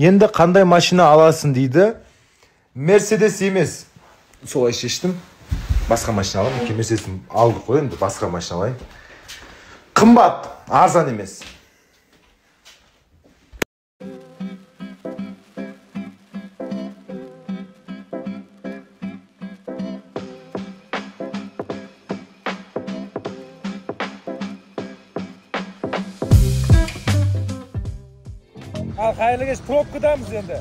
енді қандай машина аласың дейді. Мерседес емес. Солай шештім. Басқа машина аламын. Мерседесті алдық қой енді басқа машина алайын. Қымбат арзан емес. Ал қайырлы кеш пробкадамыз енді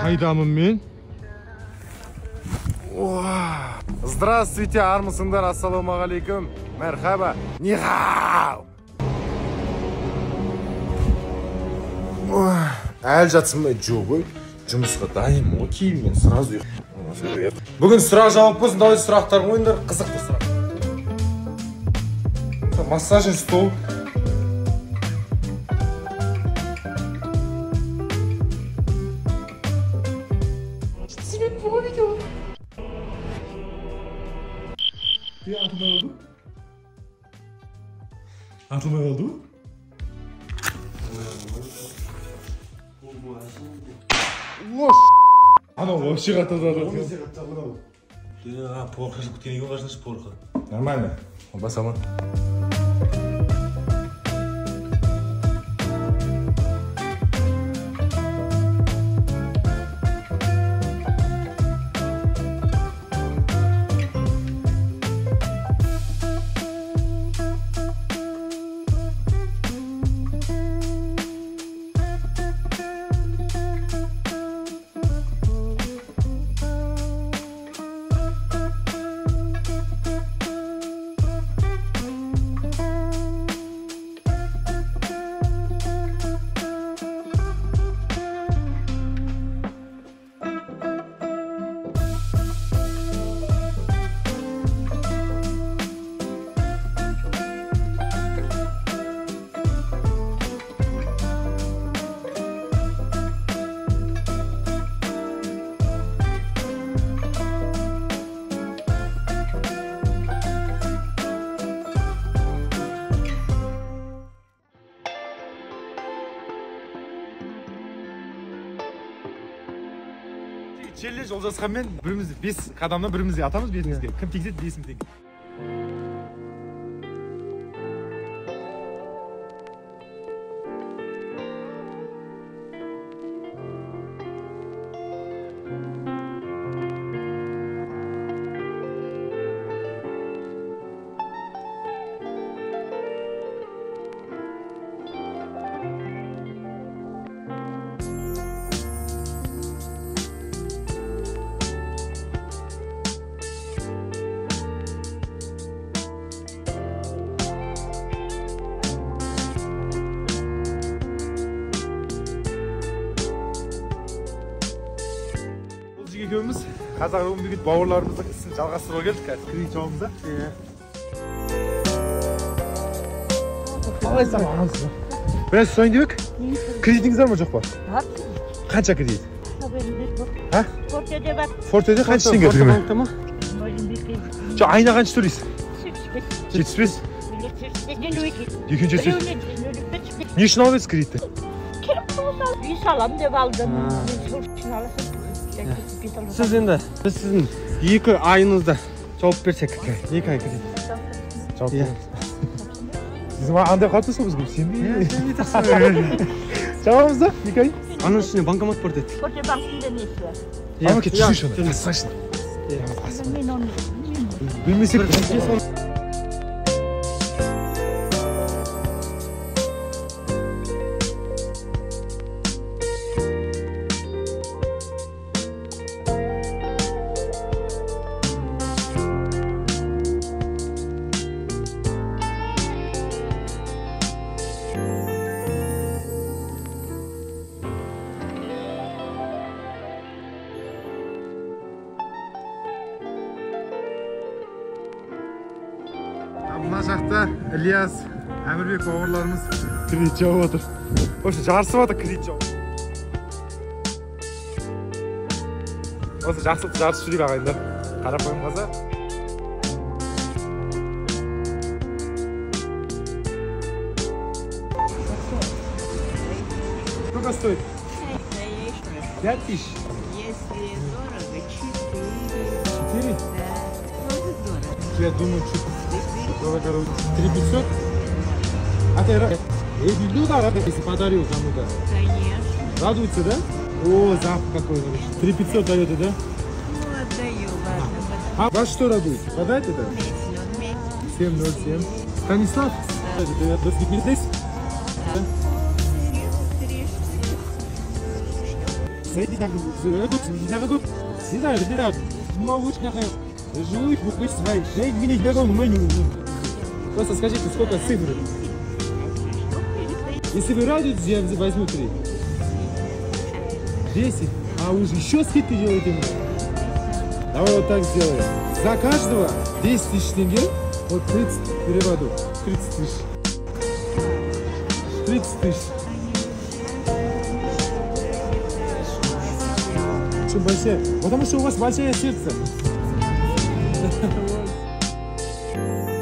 қайдамын мен здравствуйте армысыңдар ассалаумағалейкум. Мәрхаба нихау әлі жатсың ба жоқ ой жұмысқа дайынмын ғой киіммен сразу ұйық- бүгін сұрақ жауап болсын давайте сұрақтар қойыңдар қызықты сұрақ. Массажный стол. атылмай қалды ма анау вообще қатты атады А, порха, күткен екен важно порха. нормально бас аман Челлендж олжасханмен біріміз бес қадамнан бірімізге атамыз бетімізге. Кім тигізеді бес мың теңге бұл жігіт екеуміз қазақ өмірге бауырларымыздың ісін жалғастыруға келдік қазір кредит жауымыз да қалайсың амансыз ба біраз сұрайын деп едік кредитіңіз бар ма жоқ па Var. қанша кредит Haberiniz yok. Ha? Ortada bak. фортеде қанша теңге төлеме Boyun bir kez. жоқ айына қанша төлейсіз Sürçmek. жетпіс бес Millet sürçmekten öyle. екінші сөз Öyle öyle sürçmek. не үшін алып едіңіз кредитті Kim bulsa bir salam dev aldım. Sürçün alasın. сіз енді біз сіздің екі айыңызды жауап берсек екі ай кредит жауап Иә. сіз маған андай қалып тұрсыз ғой бізге сенбей. Жауабыңыз да екі ай. Аның ішінде банкомат бар деді. Ne iş var? ана Иә, оны білмесек мына жақта ілияс әмірбек бауырларымыз кредит жауып отыр осы жарысып жатыр кредит жауып осы жақсылық жарысып жүрейік ағайындар қарапайым қазақ Сколько стоит? Конечно. Пять тысяч? Если дорого, четыре. Четыре? Да. Тоже дорого. Я думаю, чуть доллар, короче, 3500. А ты рад? Я люблю рад, если подарил кому-то. Конечно. Радуется, да? О, запах какой, короче. 3500 даете, да? Ну, отдаю, ладно. А, а вас что радует? Подать это? 707. Станислав? Да. Это не здесь? Да. Среди так, дорогой, всегда, всегда, могу, живут, буквально, жить, мне не дорогой, мы не Просто скажите, сколько цифр? Если вы радуетесь, я возьму три. Десять? А уже еще скидки делаете мне? Давай вот так сделаем. За каждого 10 тысяч тенге, вот 30 переводу. 30 тысяч. 30 тысяч. Что большая? Потому что у вас большое сердце.